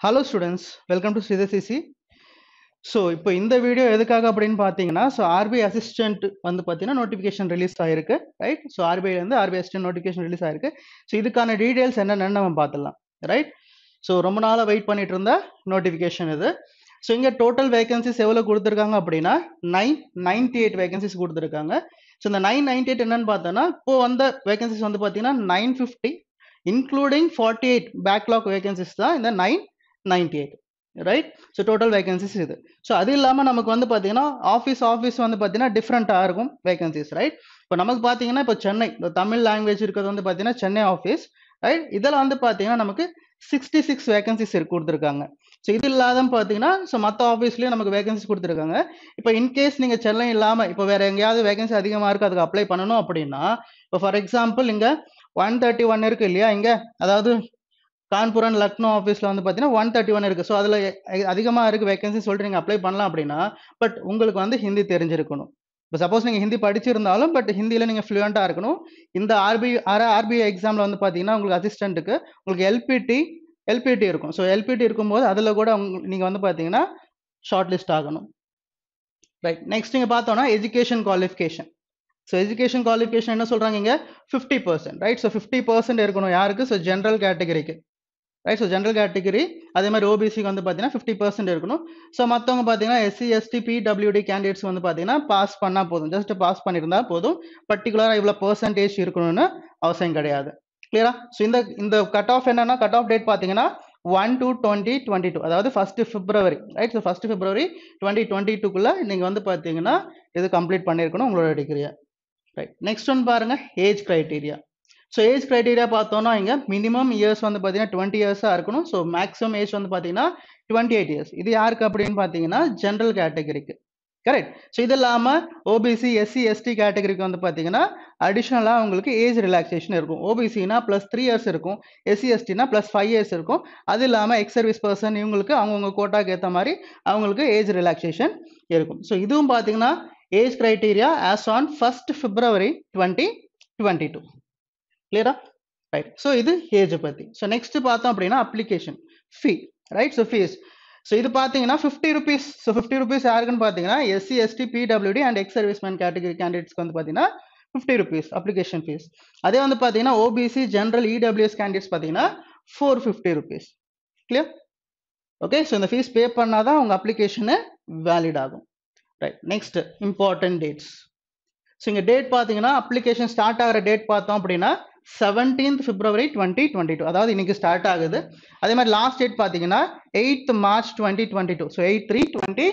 Hello students welcome to CC so இப்போ இந்த video எதுக்காக அப்படின்னு பார்த்தீங்கன்னா ஸோ ஆர்பிஐ அசிஸ்டன்ட் வந்து பார்த்தீங்கன்னா நோட்டிஃபிகேஷன் ரிலீஸ் ஆயிருக்கு ரைட் ஸோ ஆர்பிஐலேருந்து ஆர்பிஐ அசிஸ்டன்ட் நோட்டிஃபிகேஷன் ரிலீஸ் ஆயிருக்கு. ஸோ இதுக்கான டீடைல்ஸ் என்னென்னு நம்ம பார்த்துலாம் ரைட் ஸோ ரொம்ப நாளாக வெயிட் பண்ணிட்டு இருந்த நோட்டிஃபிகேஷன் இது. ஸோ இங்கே டோட்டல் வேகன்சிஸ் எவ்வளோ கொடுத்துருக்காங்க அப்படின்னா நைன் நைன்டி எயிட் வேகன்சிஸ் கொடுத்துருக்காங்க. ஸோ இந்த நைன் நைன்டி எயிட் என்னன்னு பார்த்தோன்னா இப்போ வந்த வேகன்சிஸ் வந்து பார்த்தீங்கன்னா nine fifty including forty eight backlog vacancies தான் இந்த nine ninety eight right so total vacancies இது. ஸோ அது இல்லாமல் நமக்கு வந்து பார்த்தீங்கன்னா ஆஃபீஸ் ஆஃபீஸ் வந்து பார்த்தீங்கன்னா டிஃப்ரெண்ட்டாக இருக்கும் வேகன்சிஸ் ரைட் இப்போ நமக்கு பார்த்தீங்கன்னா இப்போ சென்னை இந்த தமிழ் லாங்குவேஜ் இருக்கிறது வந்து பார்த்தீங்கன்னா சென்னை ஆஃபீஸ் ரைட் இதில் வந்து பார்த்தீங்கன்னா நமக்கு சிக்ஸ்டி சிக்ஸ் வேகன்சிஸ் கொடுத்துருக்காங்க. ஸோ இது இல்லாத பார்த்தீங்கன்னா ஸோ மற்ற ஆஃபீஸ்லேயும் நமக்கு வேகன்சிஸ் கொடுத்துருக்காங்க. இப்போ இன்கேஸ் நீங்கள் சென்னை இல்லாமல் இப்போ வேறு எங்கேயாவது வேகன்சி அதிகமாக இருக்குது அதுக்கு அப்ளை பண்ணணும் அப்படின்னா இப்போ ஃபார் எக்ஸாம்பிள் இங்கே ஒன் தேர்ட்டி ஒன் இருக்குது இல்லையா? இங்கே அதாவது கான்பூர் அண்ட் லக்னோ ஆஃபீஸில் வந்து பார்த்தீங்கன்னா ஒன் தேர்ட்டி ஒன் இருக்குது ஸோ அதில் அதிகமாக இருக்குது வேகன்சி சொல்லிட்டு நீங்கள் அப்ளை பண்ணலாம் அப்படின்னா பட் உங்களுக்கு வந்து ஹிந்தி தெரிஞ்சிருக்கணும். இப்போ சப்போஸ் நீங்கள் ஹிந்தி படிச்சிருந்தாலும் பட் ஹிந்தியில் நீங்கள் ஃப்ளூயண்ட்டாக இருக்கணும். இந்த ஆர்பி ஆர் ஆர்பிஐ எக்ஸாமில் வந்து பார்த்தீங்கன்னா உங்களுக்கு அசிஸ்டண்ட்டுக்கு உங்களுக்கு எல்பிடி எல்பிடி இருக்கும். ஸோ எல்பிடி இருக்கும்போது அதில் கூட நீங்கள் வந்து பார்த்தீங்கன்னா ஷார்ட் லிஸ்ட் ஆகணும். ரைட் நெக்ஸ்ட் நீங்கள் பார்த்தோன்னா education qualification so education qualification என்ன சொல்கிறாங்க இங்கே? Fifty percent right so fifty percent இருக்கணும் யாருக்கு? ஸோ ஜென்ரல் கேட்டகரிக்கு ரைட் ஸோ ஜென்ரல் கேட்டகரி அதே மாதிரி ஓபிசிக்கு வந்து பார்த்தீங்கன்னா ஃபிஃப்டி பர்சன்ட் இருக்கணும். ஸோ மற்றவங்க பார்த்தீங்கன்னா எஸ்சி எஸ்டி பிடபிள்யூடி கேண்டிடேட்ஸ் வந்து பார்த்தீங்கன்னா பாஸ் பண்ணால் போதும். ஜஸ்ட் பாஸ் பண்ணியிருந்தா போதும். பர்டிகுலராக இவ்வளோ பர்சன்டேஜ் இருக்கணும்னு அவசியம் கிடையாது. கிளியரா ஸோ இந்த இந்த கட் ஆஃப் என்னன்னா கட் ஆஃப் டேட் பார்த்தீங்கன்னா one two twenty twenty two அதாவது first February right so first February twenty twenty டூக்குள்ளே நீங்கள் வந்து பார்த்தீங்கன்னா இது கம்ப்ளீட் பண்ணியிருக்கணும் உங்களோட டிகிரியை ரைட் நெக்ஸ்ட் ஒன் பாருங்கள் age criteria so age criteria பார்த்தோம்னா இங்கே மினிமம் இயர்ஸ் வந்து பார்த்தீங்கன்னா டுவெண்ட்டி இயர்ஸாக இருக்கணும். ஸோ மேக்ஸிமம் ஏஜ் வந்து பார்த்தீங்கன்னா டுவெண்ட்டி எயிட் இயர்ஸ் இது யாருக்கு அப்படின்னு பார்த்தீங்கன்னா ஜென்ரல் கேட்டகரிக்கு கரெக்ட் ஸோ இது இல்லாமல் ஓபிசி எஸ்சி எஸ்டி கேட்டகரிக்கு வந்து பார்த்தீங்கன்னா அடிஷ்னலாக உங்களுக்கு ஏஜ் ரிலாக்ஸேஷன் இருக்கும். ஓபிசினா ப்ளஸ் த்ரீ இயர்ஸ் இருக்கும். எஸ்சி எஸ்டினா ப்ளஸ் ஃபைவ் இயர்ஸ் இருக்கும். அது இல்லாமல் எக்ஸ் சர்வீஸ் பர்சன் இவங்களுக்கு அவங்கவுங்க கோட்டாக்கு ஏற்ற மாதிரி அவங்களுக்கு ஏஜ் ரிலாக்ஸேஷன் இருக்கும். ஸோ இதுவும் பார்த்தீங்கன்னா age criteria as on first February twenty twenty two கிளியரா ரைட் ஸோ இது ஏஜ் பற்றி ஸோ நெக்ஸ்ட் பார்த்தோம் அப்படின்னா application fee right so fees so இது பார்த்தீங்கன்னா fifty rupees so fifty rupees யாருக்குன்னு பார்த்தீங்கன்னா SC ST PWD and ex serviceman category கேண்டிடேட்ஸ்க்கு வந்து பார்த்தீங்கன்னா ஃபிஃப்டி ருபீஸ் அப்ளிகேஷன் ஃபீஸ் அதே வந்து பார்த்தீங்கன்னா ஓபிசி ஜென்ரல் இடபிள்யூஎஸ் கேண்டிடேட்ஸ் பார்த்தீங்கன்னா four fifty rupees clear okay so இந்த ஃபீஸ் பே பண்ணால் தான் உங்கள் அப்ளிகேஷனு வேலிட் ஆகும். Right next important dates so இங்கே டேட் பார்த்தீங்கன்னா அப்ளிகேஷன் ஸ்டார்ட் ஆகிற டேட் பார்த்தோம் அப்படின்னா seventeenth February twenty twenty two அதாவது இன்னைக்கு ஸ்டார்ட் ஆகுது. அதே மாதிரி லாஸ்ட் டேட் பார்த்தீங்கன்னா eighth March twenty twenty two so eight three twenty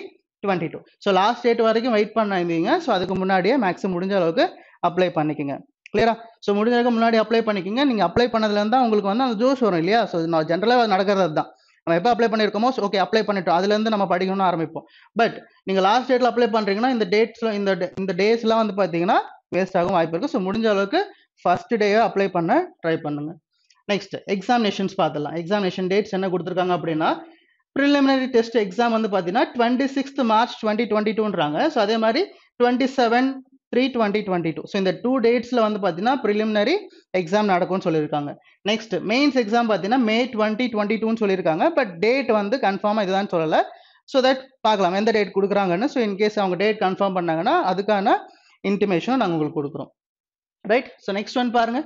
twenty two so last date வரைக்கும் வெயிட் பண்ணிருந்தீங்க ஸோ அதுக்கு முன்னாடியே மேக்ஸிமம் முடிஞ்ச அளவுக்கு அப்ளை பண்ணிக்கோங்க. கிளியரா ஸோ முடிஞ்ச அளவுக்கு முன்னாடி அப்ளை பண்ணிக்கோங்க. நீங்கள் அப்ளை பண்ணதுலேருந்து தான் உங்களுக்கு வந்து அந்த ஜோஸ் வரும் இல்லையா? ஸோ நான் ஜென்ரலாக நடக்கிறது தான். நம்ம எப்போ அப்ளை பண்ணியிருக்கோமோ? ஓகே அப்ளை பண்ணிட்டோம். அதுலேருந்து நம்ம படிக்கணும்னு ஆரம்பிப்போம். பட் நீங்கள் லாஸ்ட் டேட்டில் அப்ளை பண்ணுறீங்கன்னா இந்த டேட்ஸில் இந்த இந்த டேஸ்லாம் வந்து பார்த்தீங்கன்னா வேஸ்ட் ஆகும் வாய்ப்பு இருக்குது ஸோ முடிஞ்ச அளவுக்கு ஃபர்ஸ்ட் டேயே அப்ளை பண்ண ட்ரை பண்ணுங்க. நெக்ஸ்ட் எக்ஸாமினேஷன்ஸ் பார்த்துலாம் எக்ஸாமினேஷன் டேட்ஸ் என்ன கொடுத்துருக்காங்க அப்படின்னா ப்ரிலிமினரி டெஸ்ட் எக்ஸாம் வந்து பார்த்தீங்கன்னா twenty sixth March twenty twenty டூன்றாங்க so அதே மாதிரி twenty seven three twenty twenty two so இந்த டூ டேட்ஸில் வந்து பார்த்தீங்கன்னா ப்ரிலிமினரி எக்ஸாம் நடக்கும்னு சொல்லியிருக்காங்க. நெக்ஸ்ட் மெயின்ஸ் எக்ஸாம் பார்த்தீங்கன்னா மே டுவெண்ட்டி டுவெண்ட்டி டூன்னு சொல்லியிருக்காங்க. பட் டேட் வந்து கன்ஃபார்மாக இதுதான் சொல்லலை. ஸோ தட் பார்க்கலாம். எந்த டேட் கொடுக்குறாங்கன்னு. ஸோ இன்கேஸ் அவங்க டேட் கன்ஃபார்ம் பண்ணாங்கன்னா அதுக்கான இன்டிமேஷனும் நாங்கள் உங்களுக்கு கொடுக்குறோம். ரைட் ஸோ நெக்ஸ்ட் ஒன் பாருங்க.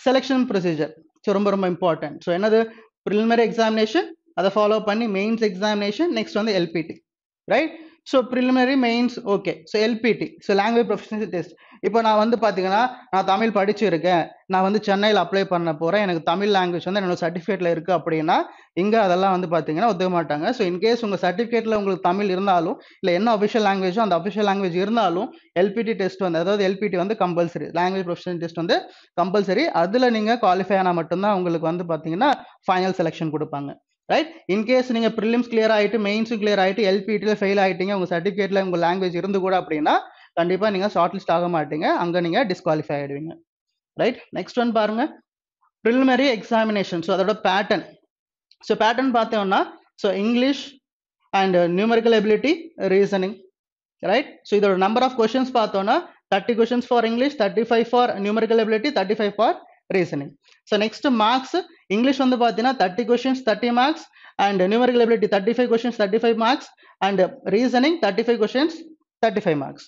செலெக்ஷன் ப்ரொசீஜர் ஸோ ரொம்ப ரொம்ப இம்பார்ட்டன்ட் ஸோ என்னது? ப்ரிலிமினரி எக்ஸாமினேஷன் அதை ஃபாலோ பண்ணி மெயின்ஸ் எக்ஸாமினேஷன் நெக்ஸ்ட் வந்து LPT right so preliminary mains okay so LPT so language professional test இப்போ நான் வந்து பார்த்தீங்கன்னா நான் தமிழ் படிச்சிருக்கேன். நான் வந்து சென்னையில் அப்ளை பண்ண போகிறேன் எனக்கு தமிழ் லாங்குவேஜ் வந்து என்னோட சர்டிஃபிகேட்டில் இருக்குது அப்படின்னா இங்கே அதெல்லாம் வந்து பார்த்தீங்கன்னா ஒத்துக்க மாட்டாங்க. ஸோ இன்கேஸ் உங்கள் சர்டிஃபிகேட்டில் உங்களுக்கு தமிழ் இருந்தாலும் இல்லை என்ன அஃபிஷியல் லாங்குவேஜோ அந்த அஃபிஷியல் லாங்குவேஜ் இருந்தாலும் எல்பிடி டெஸ்ட் வந்து அதாவது எல்பிடி வந்து கம்பல்சரி லாங்குவேஜ் ப்ரொஃபஷனல் டெஸ்ட் வந்து கம்பல்சரி அதில் நீங்கள் குவாலிஃபை ஆனால் மட்டும்தான் உங்களுக்கு வந்து பார்த்தீங்கன்னா ஃபைனல் செலெக்ஷன் கொடுப்பாங்க. ரைட் இன்கேஸ் நீங்கள் ப்ரிலிம்ஸ் கிளியர் ஆகிட்டு மெயின்ஸும் கிளியர் ஆகிட்டு எல்பிடியில் ஃபெயில் ஆகிட்டீங்க உங்கள் சர்டிஃபிகேட்டில் உங்கள் லாங்குவேஜ் இருந்து கூட அப்படின்னா கண்டிப்பாக நீங்கள் ஷார்ட் லிஸ்ட் ஆக மாட்டீங்க. அங்கே நீங்கள் டிஸ்குவாலிஃபை ஆகிடுவீங்க ரைட் நெக்ஸ்ட் ஒன் பாருங்க. ப்ரிலிமினரி எக்ஸாமினேஷன் ஸோ அதோட பேட்டர்ன் ஸோ பேட்டர்ன் பார்த்தோம்னா so English and numerical ability reasoning right so இதோட நம்பர் ஆஃப் கொஷின்ஸ் பார்த்தோம்னா thirty questions for English thirty five for numerical ability thirty five for reasoning so next marks English வந்து பார்த்தீங்கன்னா thirty questions thirty marks and numerical ability thirty five questions thirty five marks and reasoning thirty five questions thirty five marks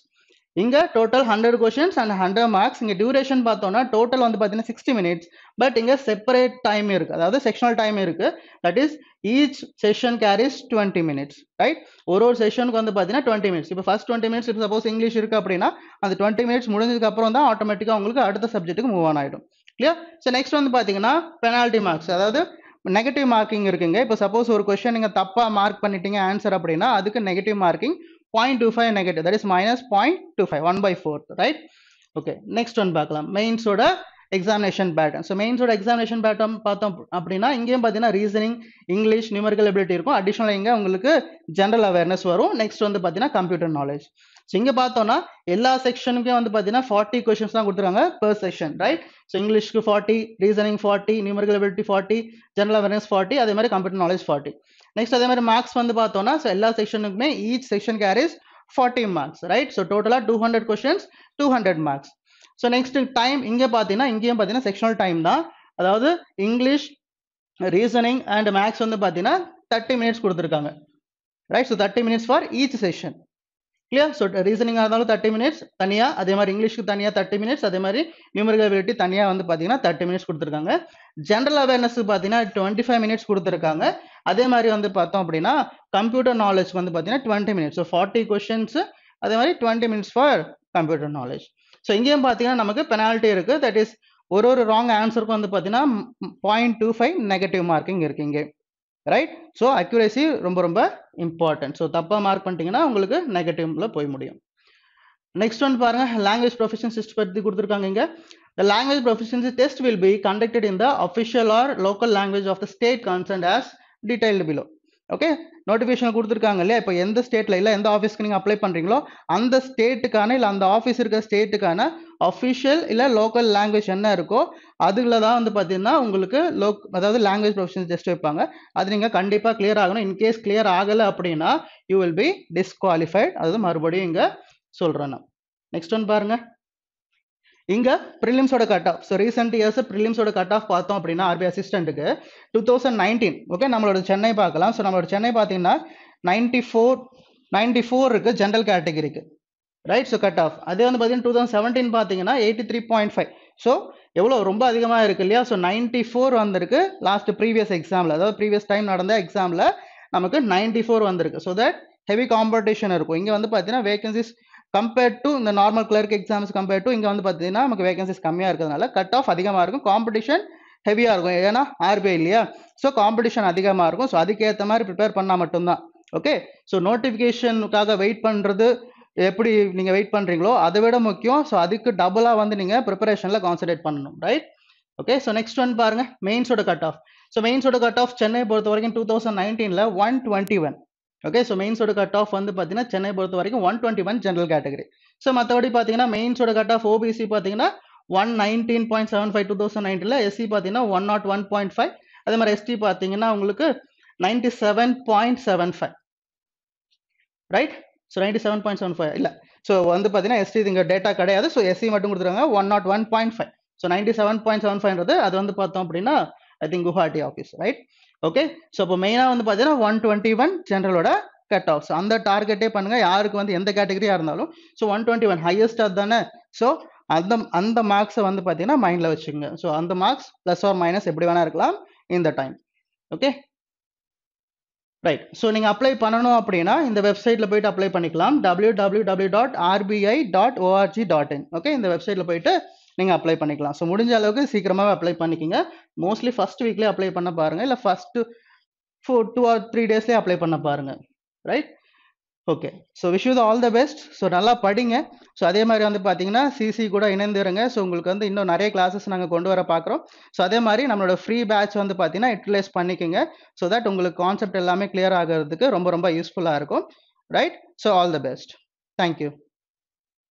இங்கே total hundred questions and hundred marks இங்கே duration பார்த்தோம்னா total வந்து பார்த்தீங்கன்னா sixty minutes but இங்கே separate time இருக்குது அதாவது sectional time இருக்குது that is each session carries twenty minutes right ஒரு ஒரு செஷனுக்கு வந்து பார்த்தீங்கன்னா டுவெண்ட்டி மினிட்ஸ் இப்போ ஃபஸ்ட் டுவெண்ட்டி மினிட்ஸ் இப்போ சப்போஸ் இங்கிலீஷ் இருக்குது அப்படின்னா அந்த டுவெண்ட்டி மினிட்ஸ் முடிஞ்சதுக்கு அப்புறம் தான் ஆட்டோமேட்டிக்காக உங்களுக்கு அடுத்த சப்ஜெக்ட்டுக்கு மூவ் ஆன் ஆகிடும் கிளியர் ஸோ நெக்ஸ்ட் வந்து பார்த்தீங்கன்னா பெனால்ட்டி மார்க்ஸ் அதாவது நெகட்டிவ் மார்க்கிங் இருக்குங்க. இப்போ சப்போஸ் ஒரு கொஸ்டின் நீங்கள் தப்பாக மார்க் பண்ணிட்டீங்க ஆன்சர் அப்படின்னா அதுக்கு negative marking point two five negative that is minus point two five one by fourth right okay next one பார்க்கலாம் மெயின்ஸோட Examination pattern so மெயின்ஸோட examination pattern பார்த்தோம் அப்படின்னா இங்கேயும் பார்த்தீங்கன்னா ரீசனிங் இங்கிலீஷ் நியூமரிக்கல் எபிலிட்டி இருக்கும். அடிஷனலாக இங்கே உங்களுக்கு ஜென்ரல் அவேர்னஸ் வரும். நெக்ஸ்ட் வந்து பார்த்தீங்கன்னா கம்ப்யூட்டர் நாலேஜ் ஸோ இங்கே பார்த்தோம்னா எல்லா செக்ஷனுக்கும் வந்து பார்த்தீங்கன்னா ஃபார்ட்டி கொஷின்ஸ் தான் கொடுத்துருக்காங்க per section right so இங்கிலீஷ்க்கு forty reasoning forty numerical ability forty general awareness forty அதே மாதிரி கம்ப்யூட்டர் நாலேஜ் ஃபார்ட்டி நெக்ஸ்ட் அதே மாதிரி மார்க்ஸ் வந்து பார்த்தோம்னா ஸோ எல்லா செக்ஷனுக்குமே each section carries forty marks right so டோட்டலாக two hundred questions two hundred marks so next time இங்கே பார்த்தீங்கன்னா இங்கேயும் பார்த்தீங்கன்னா செக்ஷனல் டைம் தான். அதாவது இங்கிலீஷ் ரீசனிங் அண்ட் மேக்ஸ் வந்து பார்த்தீங்கன்னா தேர்ட்டி மினிட்ஸ் கொடுத்துருக்காங்க. Right so thirty minutes for each session clear so ரீசனிங்காக இருந்தாலும் தேர்ட்டி மினிட்ஸ் தனியாக அதே மாதிரி இங்கிலீஷ்க்கு தனியாக தேர்ட்டி மினிட்ஸ் அதே மாதிரி நியூமரிக்கல் தனியாக வந்து பார்த்தீங்கன்னா தேர்ட்டி மினிட்ஸ் கொடுத்துருக்காங்க. ஜென்ரல் அவேர்னஸுக்கு பார்த்தீங்கன்னா டுவெண்ட்டி ஃபைவ் மினிட்ஸ் கொடுத்துருக்காங்க. அதே மாதிரி வந்து பார்த்தோம் அப்படின்னா கம்ப்யூட்டர் நாலேஜ் வந்து பார்த்தீங்கன்னா twenty minutes so forty questions அதே மாதிரி twenty minutes for computer knowledge so இங்கேயும் பார்த்தீங்கன்னா நமக்கு பெனால்ட்டி இருக்குது தட் இஸ் ஒரு ஒரு ராங் ஆன்சருக்கும் வந்து பார்த்தீங்கன்னா point two five negative marking இருக்கு இங்கே. ரைட் ஸோ அக்யூரேசி ரொம்ப ரொம்ப இம்பார்ட்டன்ட் ஸோ தப்பாக மார்க் பண்ணிட்டீங்கன்னா உங்களுக்கு நெகட்டிவ்ல போய் முடியும். நெக்ஸ்ட் ஒன் பாருங்க. லாங்குவேஜ் ப்ரொஃபஷன் டெஸ்ட் பற்றி கொடுத்துருக்காங்க இங்கே. The language proficiency test will be conducted in the official or local language of the state concerned as detailed below okay notification கொடுத்துருக்காங்க இல்லையா இப்போ எந்த ஸ்டேட்டில் இல்லை எந்த ஆஃபீஸ்க்கு நீங்கள் அப்ளை பண்ணுறீங்களோ அந்த ஸ்டேட்டுக்கான இல்லை அந்த ஆஃபீஸ் இருக்க ஸ்டேட்டுக்கான அஃபிஷியல் இல்லை லோக்கல் லாங்குவேஜ் என்ன இருக்கோ அதுல தான் வந்து பார்த்தீங்கன்னா உங்களுக்கு லோக் அதாவது லாங்குவேஜ் ப்ரொஃபஷன் டெஸ்ட் வைப்பாங்க. அது நீங்கள் கண்டிப்பாக கிளியர் ஆகணும். இன்கேஸ் கிளியர் ஆகலை அப்படின்னா யூ வில் பி டிஸ்குவாலிஃபைட் அதாவது மறுபடியும் இங்கே சொல்கிறேன் நான். நெக்ஸ்ட் ஒன் பாருங்கள் இங்க ப்ரிலிம்ஸோட cut off so recent years ப்ரிலிம்ஸோட cut off பார்த்தோம் அப்படின்னா ஆர்பி அசிஸ்டன்ட்டுக்கு டூ தௌசண்ட் நைன்டீன் ஓகே நம்மளோட சென்னை பார்க்கலாம். ஸோ நம்மளோட சென்னை பார்த்தீங்கன்னா நைன்டி ஃபோர் நைன்டி ஃபோர் இருக்கு ஜென்ரல் கேட்டகரிக்கு ரைட் ஸோ கட் ஆஃப் அதே வந்து பார்த்தீங்கன்னா டூ தௌசண்ட் செவன்டீன் பார்த்தீங்கன்னா eighty three point five so எவ்வளோ ரொம்ப அதிகமாக இருக்கு இல்லையா? ஸோ நைன்டி ஃபோர் வந்திருக்கு லாஸ்ட் ப்ரீவியஸ் எக்ஸாமில் அதாவது ப்ரீவியஸ் டைம் நடந்த எக்ஸாமில் நமக்கு நைன்டி ஃபோர் வந்திருக்கு. ஸோ தட் ஹெவி காம்படிஷன் இருக்கும். இங்கே வந்து பார்த்தீங்கன்னா வேகன்சிஸ் கம்பேர்ட் டு இந்த normal clerk exams compared to இங்கே வந்து பார்த்தீங்கன்னா நமக்கு வேகன்சிஸ் கம்மியாக இருக்கிறதுனால கட் ஆஃப் அதிகமாக இருக்கும். காம்படிஷன் ஹெவியாக இருக்கும். ஏன்னா ஆர்பிஐ இல்லையா? ஸோ காம்படிஷன் அதிகமாக இருக்கும். ஸோ அதுக்கேற்ற மாதிரி ப்ரிப்பேர் பண்ணால் மட்டும்தான். ஓகே ஸோ நோட்டிஃபிகேஷனுக்காக வெயிட் பண்ணுறது எப்படி நீங்கள் வெயிட் பண்ணுறீங்களோ அதை விட முக்கியம். ஸோ அதுக்கு டபுளாக வந்து நீங்கள் ப்ரிப்பரேஷனில் கான்சன்ட்ரேட் பண்ணணும். Right okay so next one பாருங்கள் மெயின்ஸோட கட் ஆஃப் ஸோ மெயின்ஸோட கட் ஆஃப் சென்னை பொறுத்த வரைக்கும் டூ தௌசண்ட் நைன்டீனில் one twenty one okay so மெயின்ஸோட cut off வந்து பார்த்தீங்கன்னா சென்னை பொறுத்த வரைக்கும் one twenty one general category so மற்றபடி பார்த்தீங்கன்னா மெயின்ஸோட கட் ஆஃப் ஓபிசி பார்த்தீங்கன்னா one nineteen point seven five two thousand நைன்டீனில் எஸ்சி பார்த்தீங்கன்னா one nought one point five அதே மாதிரி எஸ்டி பார்த்தீங்கன்னா உங்களுக்கு ninety seven point seven five right so ninety seven point seven five இல்லை ஸோ வந்து பார்த்தீங்கன்னா எஸ்டி இங்கே டேட்டா கிடையாது. ஸோ எஸ்சி மட்டும் கொடுத்துருக்காங்க one nought one point five so ninety seven point seven ஃபைவ்ன்றது அது வந்து பார்த்தோம் அப்படின்னா I think Guwahati office right okay so இப்போ மெயினாக வந்து பார்த்தீங்கன்னா ஒன் டுவெண்ட்டி ஒன் ஜென்ரலோட கட் ஆஃப் அந்த டார்கெட்டே பண்ணுங்க. யாருக்கு வந்து எந்த கேட்டகரியாக இருந்தாலும். ஸோ ஒன் டுவெண்ட்டி ஒன் ஹையஸ்டாக தானே? ஸோ அந்த அந்த மார்க்ஸை வந்து பார்த்தீங்கன்னா மைண்டில் வச்சுக்கோங்க. ஸோ அந்த மார்க்ஸ் ப்ளஸ் ஆர் மைனஸ் எப்படி வேணா இருக்கலாம். இந்த டைம் ஓகே ரைட் ஸோ நீங்கள் அப்ளை பண்ணணும் அப்படின்னா இந்த வெப்சைட்டில் போயிட்டு அப்ளை பண்ணிக்கலாம். W W W dot RBI dot ORG dot in okay இந்த வெப்சைட்டில் போயிட்டு நீங்கள் அப்ளை பண்ணிக்கலாம். ஸோ முடிஞ்ச அளவுக்கு சீக்கிரமாகவே அப்ளை பண்ணிக்கோங்க. மோஸ்ட்லி ஃபர்ஸ்ட் வீக்லேயே அப்ளை பண்ண பாருங்கள் இல்லை first four two or three டேஸ்லேயே apply பண்ண பாருங்கள் right okay so wish you all the best so நல்லா படிங்க. ஸோ அதே மாதிரி வந்து பார்த்தீங்கன்னா சிசி கூட இணைந்துருங்க ஸோ உங்களுக்கு வந்து இன்னும் நிறைய கிளாஸஸ் நாங்கள் கொண்டு வர பார்க்குறோம் ஸோ அதே மாதிரி நம்மளோட ஃப்ரீ பேட்ச் வந்து பார்த்தீங்கன்னா யூட்டிலைஸ் பண்ணிக்கோங்க. ஸோ தட் உங்களுக்கு கான்செப்ட் எல்லாமே கிளியர் ஆகிறதுக்கு ரொம்ப ரொம்ப யூஸ்ஃபுல்லாக இருக்கும். Right so all the best thank you